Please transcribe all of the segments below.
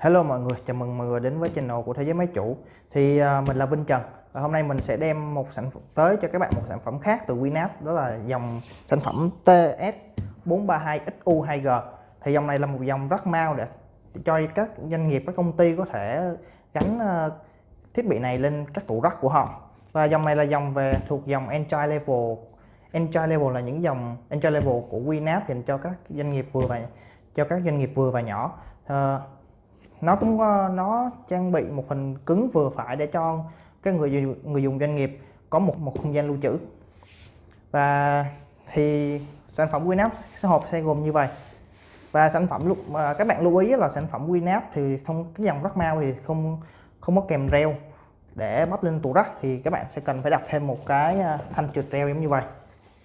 Hello mọi người, chào mừng mọi người đến với channel của Thế giới máy chủ. Thì uh, mình là Vinh Trần Và hôm nay mình sẽ đem một sản phẩm tới cho các bạn một sản phẩm khác từ Winamp Đó là dòng sản phẩm TS432XU2G Thì dòng này là một dòng rất mau để cho các doanh nghiệp, các công ty có thể gắn uh, thiết bị này lên các tủ rack của họ. Và dòng này là dòng về thuộc dòng Entry Level. Entry Level là những dòng Entry Level của Winamp dành cho các doanh nghiệp vừa và cho các doanh nghiệp vừa và nhỏ. Uh, nó cũng ờ, nó trang bị một phần cứng vừa phải để cho các người người dùng doanh nghiệp có một một không gian lưu trữ. Và thì sản phẩm Winamp sẽ hộp sẽ gồm như vậy. Và sản phẩm ờ, các bạn lưu ý là sản phẩm Winamp thì thông, cái dòng rất mau thì không không có kèm reo để bắt lên tủ rắc thì các bạn sẽ cần phải đặt thêm một cái ờ, thanh trượt reo giống như vậy.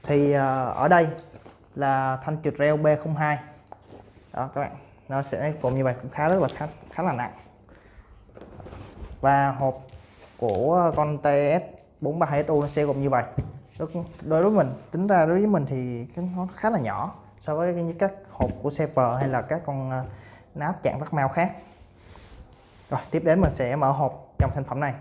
Thì ở đây là thanh trượt reo B02 đó, các bạn nó sẽ gồm như vậy, cũng khá rất là khá khá là nặng. Và hộp của con TS 432SU nó sẽ gồm như vậy. Đối với mình, tính ra đối với mình thì nó khá là nhỏ so với các hộp của Saver hay là các con ờ, nắp chạm bắt mao khác. Rồi, tiếp đến mình sẽ mở hộp trong sản phẩm này.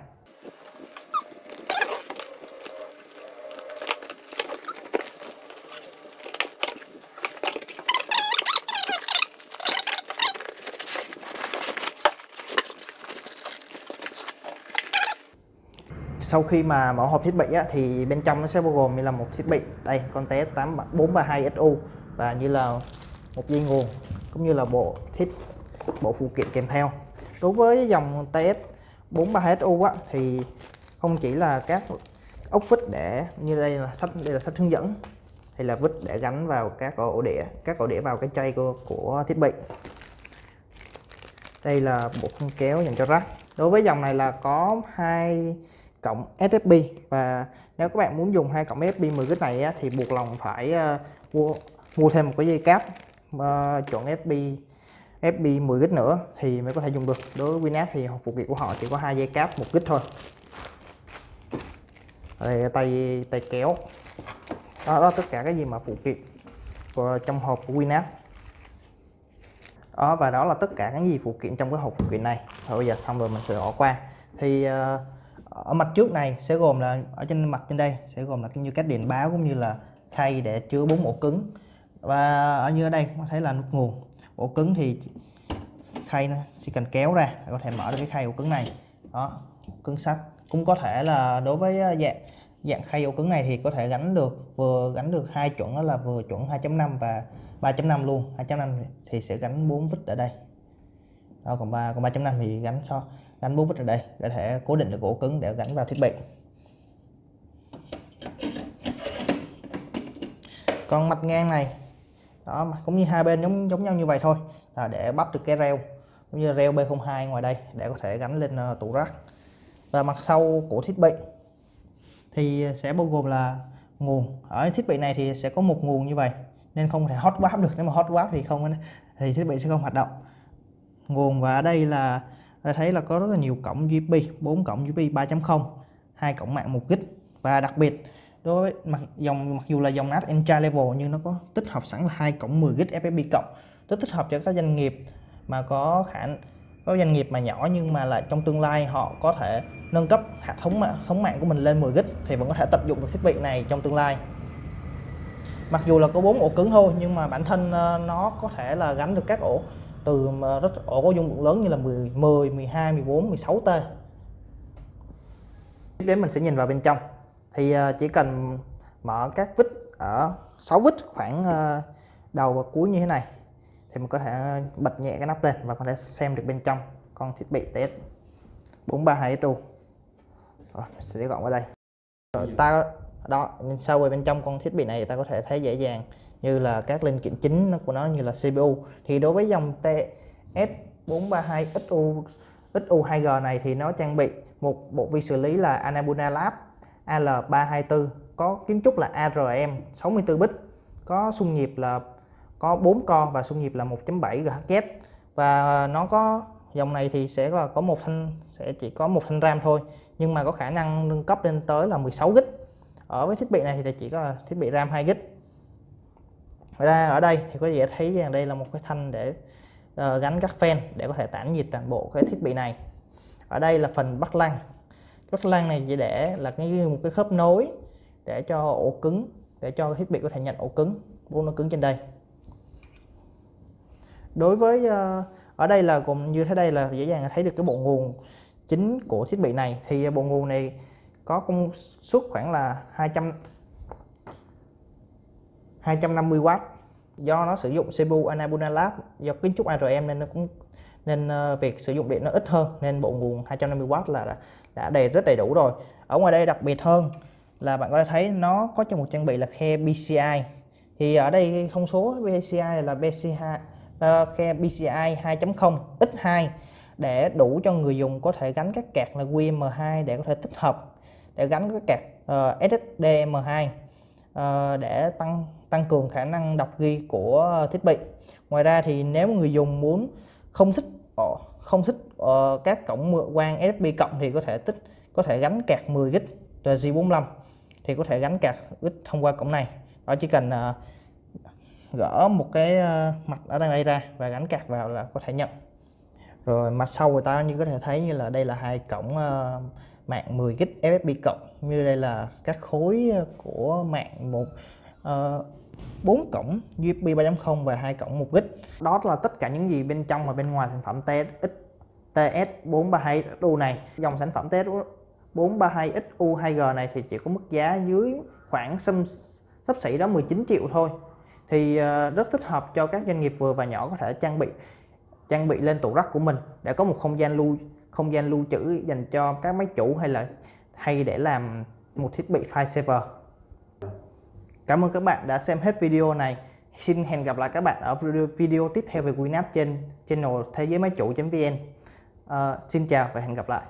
Sau khi mà mở hộp thiết bị á, thì bên trong nó sẽ bao gồm như là một thiết bị. Đây con TS8432 SU và như là một dây nguồn cũng như là bộ thiết bộ phụ kiện kèm theo. Đối với dòng TS432SU á, thì không chỉ là các ốc vít để như đây là sách đây là sách hướng dẫn hay là vít để gắn vào các ổ đĩa các ổ đĩa vào cái chay của, của thiết bị. Đây là bộ khung kéo dành cho rác đối với dòng này là có hai cộng SFP và nếu các bạn muốn dùng hai cộng SFP 10 g này á, thì buộc lòng phải uh, mua mua thêm một cái dây cáp uh, chọn FP FP 10 g nữa thì mới có thể dùng được. Đối với Winamp thì phụ kiện của họ chỉ có hai dây cáp một gig thôi. Đây tay tay kéo. Đó, đó tất cả cái gì mà phụ kiện của, trong hộp của Winamp đó và đó là tất cả cái gì phụ kiện trong cái hộp phụ kiện này. Rồi bây giờ xong rồi mình sẽ bỏ qua. Thì uh, ở mặt trước này sẽ gồm là ở trên mặt trên đây sẽ gồm là như các điện báo cũng như là khay để chứa bốn ổ cứng. Và ở như ở đây có thấy là nút nguồn. Ổ cứng thì khay nó chỉ cần kéo ra có thể mở được cái khay ổ cứng này. Đó cứng sắt. Cũng có thể là đối với ờ, dạng dạng khay ổ cứng này thì có thể gắn được vừa gắn được hai chuẩn đó là vừa chuẩn 2.5 và 3.5 luôn. 2.5 thì sẽ gắn 4 vít ở đây. Đó, còn 3 còn 3.5 thì gắn so gắn bút vít ở đây, để thể cố định được ổ cứng để gắn vào thiết bị. Còn mặt ngang này, đó cũng như hai bên giống giống nhau như vậy thôi. Là để bắp được cái reo, cũng như reo B02 ngoài đây, để có thể gắn lên ờ, tủ rác và mặt sau của thiết bị thì sẽ bao gồm là nguồn. Ở thiết bị này thì sẽ có một nguồn như vậy, nên không thể hot warp được. Nếu mà hot warp thì không, thì thiết bị sẽ không hoạt động. Nguồn và ở đây là ta thấy là có rất là nhiều cổng USB 4 cổng USB 3.0 hai cổng mạng 1 gig. Và đặc biệt đối với mặc dòng mặc dù là dòng NAS Entry Level nhưng nó có tích hợp sẵn là hai cổng 10 gig FFP cộng. Rất thích hợp cho các doanh nghiệp mà có khả có doanh nghiệp mà nhỏ nhưng mà lại trong tương lai họ có thể nâng cấp hệ thống mạng, thống mạng của mình lên 10 gig thì vẫn có thể tận dụng được thiết bị này trong tương lai. Mặc dù là có bốn ổ cứng thôi nhưng mà bản thân ờ, nó có thể là gắn được các ổ từ rất ổ có dung lượng lớn như là 10, 10 12, 14, 16 T. Tiếp đến mình sẽ nhìn vào bên trong. Thì à, chỉ cần mở các vít ở 6 vít khoảng à, đầu và cuối như thế này thì mình có thể bật nhẹ cái nắp lên và có thể xem được bên trong con thiết bị TS 432 SU rồi mình sẽ để gọn vào đây. Rồi ta đó sau về bên trong con thiết bị này ta có thể thấy dễ dàng như là các linh kiện chính của nó như là CPU thì đối với dòng TS432 XU XU2G này thì nó trang bị một bộ vi xử lý là Anabuna Lab AL324 có kiến trúc là ARM 64 bit, có xung nhịp là, có 4 core và xung nhịp là 1.7 GHz. Và nó có, dòng này thì sẽ là có một thanh, sẽ chỉ có một thanh RAM thôi, nhưng mà có khả năng nâng cấp lên tới là 16 GB ở với thiết bị này thì chỉ có thiết bị RAM 2 GB ra ở đây thì có thể thấy rằng đây là một cái thanh để uh, gắn các fan để có thể tản nhiệt toàn bộ cái thiết bị này. Ở đây là phần bắt lăng. Bắt lăng này chỉ để là cái một cái khớp nối để cho ổ cứng để cho thiết bị có thể nhận ổ cứng vô nó cứng trên đây. Đối với uh, ở đây là cũng như thế đây là dễ dàng thấy được cái bộ nguồn chính của thiết bị này. Thì bộ nguồn này có công suất khoảng là 200 250W do nó sử dụng CPU Annapurna Lab do kiến trúc ARM nên nó cũng nên ờ, việc sử dụng điện nó ít hơn nên bộ nguồn 250W là đã, đã đầy rất đầy đủ rồi. Ở ngoài đây đặc biệt hơn là bạn có thể thấy nó có cho một trang bị là khe PCI thì ở đây thông số PCI là PCI uh, ờ, khe PCI 2.0 x2 để đủ cho người dùng có thể gắn các card là QM2 để có thể tích hợp để gắn các card uh, ờ, SSD M2 uh, để tăng tăng cường khả năng đọc ghi của thiết bị. Ngoài ra thì nếu người dùng muốn không thích ờ, không thích uh, các cổng quang SSD cộng thì có thể tích có thể gắn cạc 10G RJ45 thì có thể gắn card thông qua cổng này. Đó chỉ cần uh, gỡ một cái uh, mặt ở đây ra và gắn cạc vào là có thể nhận rồi mặt sau người ta như có thể thấy như là đây là hai cổng uh, mạng 10 GB FFP cộng như đây là các khối của mạng một uh, 4 cổng USB 3.0 và hai cổng 1 gig. đó là tất cả những gì bên trong và bên ngoài sản phẩm TSX TS432XU này dòng sản phẩm TS 432XU 2G này thì chỉ có mức giá dưới khoảng xâm sắp xỉ đó 19 triệu thôi thì ờ, rất thích hợp cho các doanh nghiệp vừa và nhỏ có thể trang bị trang bị lên tủ rắc của mình để có một không gian lưu, không gian lưu trữ dành cho các máy chủ hay là, hay để làm một thiết bị file server. Cảm ơn các bạn đã xem hết video này. Xin hẹn gặp lại các bạn ở video tiếp theo về Winamp trên channel thế giới máy chủ.vn. Uh, ờ, xin chào và hẹn gặp lại.